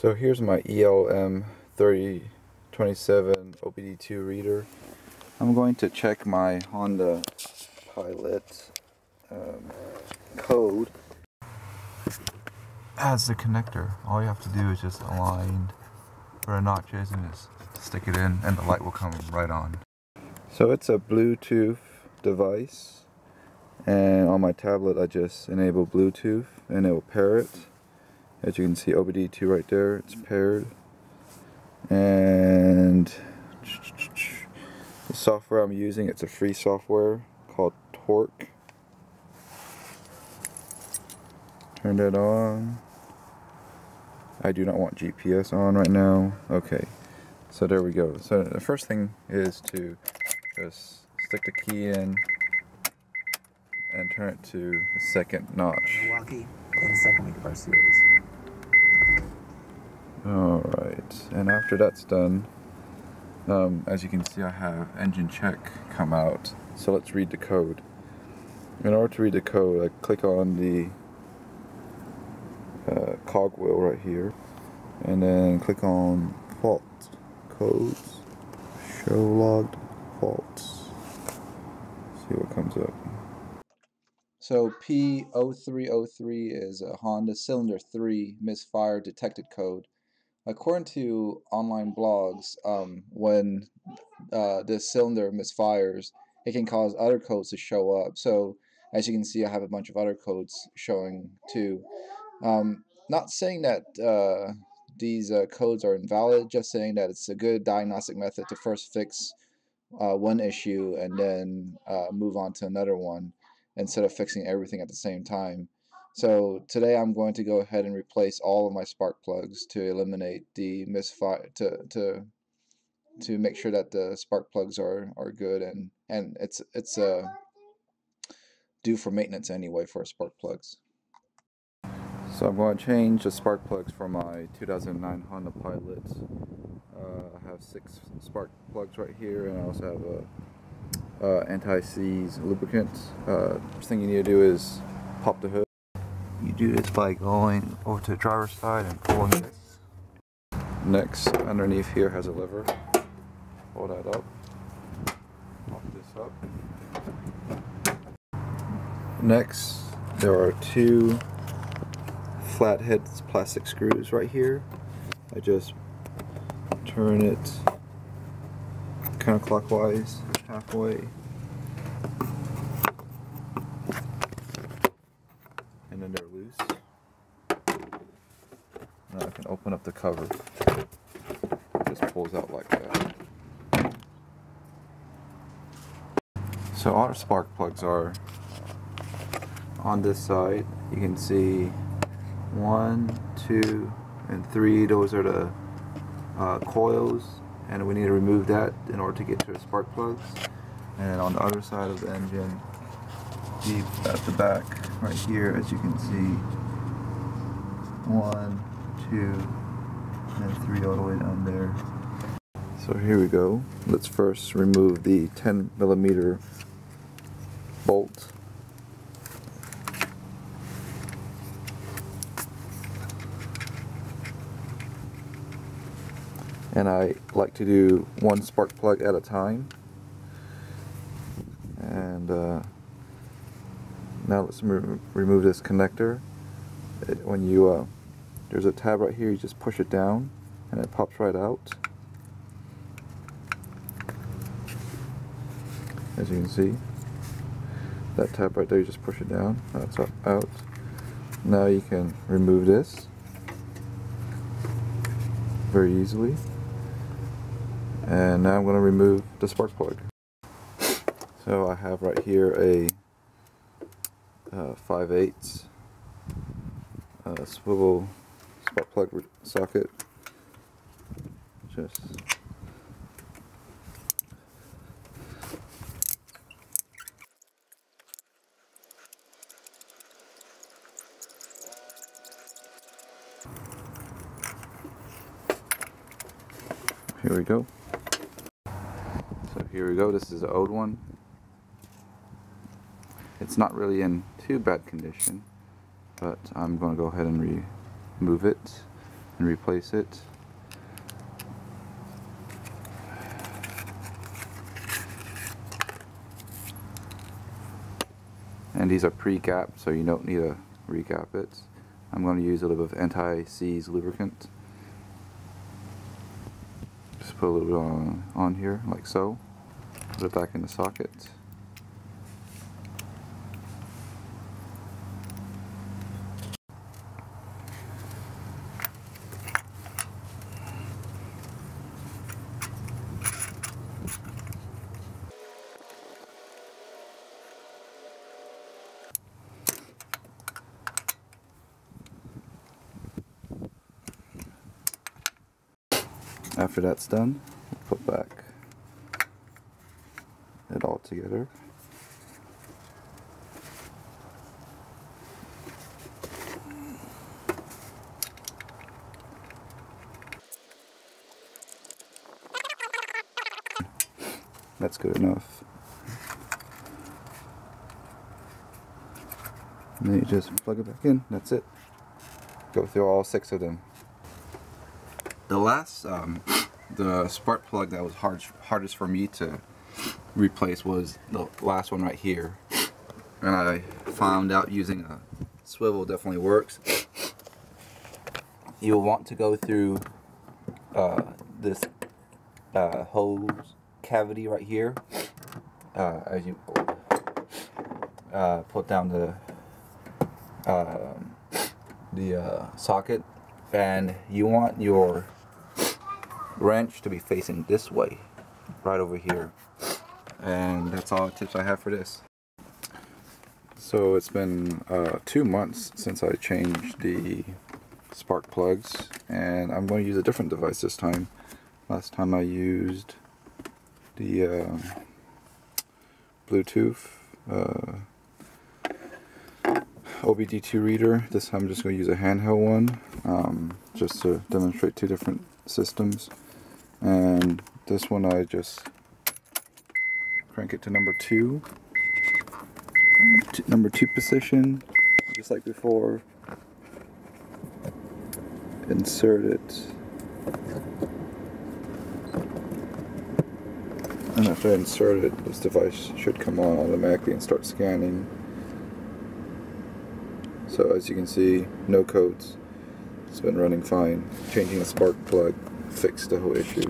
So here's my ELM 3027 OBD2 reader. I'm going to check my Honda Pilot um, code. As the connector, all you have to do is just align where a notch and just stick it in and the light will come right on. So it's a Bluetooth device and on my tablet I just enable Bluetooth and it will pair it as you can see OBD2 right there it's paired. And the software I'm using it's a free software called Torque. Turn that on. I do not want GPS on right now. Okay so there we go. So the first thing is to just stick the key in and turn it to the second notch. Milwaukee the second week of our series Alright, and after that's done, um, as you can see I have engine check come out. So let's read the code. In order to read the code, I click on the uh, cogwheel right here, and then click on fault codes, show logged faults. See what comes up. So P0303 is a Honda Cylinder 3 misfire detected code according to online blogs, um, when uh, this cylinder misfires, it can cause other codes to show up. So as you can see, I have a bunch of other codes showing too. Um, not saying that uh, these uh, codes are invalid, just saying that it's a good diagnostic method to first fix uh, one issue and then uh, move on to another one instead of fixing everything at the same time. So today I'm going to go ahead and replace all of my spark plugs to eliminate the misfire to to to make sure that the spark plugs are are good and and it's it's uh due for maintenance anyway for spark plugs. So I'm going to change the spark plugs for my 2009 Honda Pilot. Uh, I have six spark plugs right here and I also have a uh, anti-seize lubricant. Uh, first thing you need to do is pop the hood. You do this by going over to the driver's side and pulling this. Next, underneath here has a lever. Pull that up. Pop this up. Next, there are two flathead plastic screws right here. I just turn it counterclockwise halfway and then they're loose. Now I can open up the cover. Just pulls out like that. So our spark plugs are on this side. You can see one, two, and three. Those are the uh, coils and we need to remove that in order to get to the spark plugs. And on the other side of the engine, deep at the back, right here, as you can see, one, two, and three all the way down there. So here we go. Let's first remove the 10 millimeter bolt. And I like to do one spark plug at a time. And uh, now let's re remove this connector. It, when you, uh, there's a tab right here, you just push it down and it pops right out. As you can see, that tab right there, you just push it down, that's up, out. Now you can remove this very easily. And now I'm going to remove the spark plug. So I have right here a uh, 5 8 uh, swivel spark plug socket. Just Here we go. So here we go. This is the old one. It's not really in too bad condition, but I'm going to go ahead and remove it. and replace it. And these are pre-capped, so you don't need to recap it. I'm going to use a little bit of anti-seize lubricant. Just put a little bit on, on here, like so. Put it back in the socket. After that's done, put back it all together. That's good enough. And then you just plug it back in. That's it. Go through all six of them. The last, um, the spark plug that was hard, hardest for me to replace was the last one right here. And I found out using a swivel definitely works. You'll want to go through uh, this uh, hose cavity right here uh, as you uh, put down the um, the uh, socket and you want your wrench to be facing this way right over here and that's all the tips I have for this so it's been uh, two months since I changed the spark plugs and I'm going to use a different device this time last time I used the uh, Bluetooth uh, OBD2 reader. This time I'm just going to use a handheld one um, just to demonstrate two different systems. And this one I just crank it to number two, number two position, just like before. Insert it. And after I insert it, this device should come on automatically and start scanning. So as you can see, no codes. It's been running fine. Changing the spark plug fixed the whole issue.